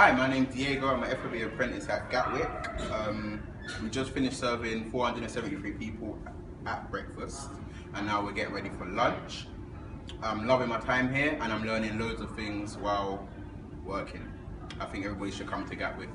Hi, my name's Diego. I'm an F&B apprentice at Gatwick. Um, we just finished serving 473 people at breakfast, and now we're getting ready for lunch. I'm loving my time here, and I'm learning loads of things while working. I think everybody should come to Gatwick.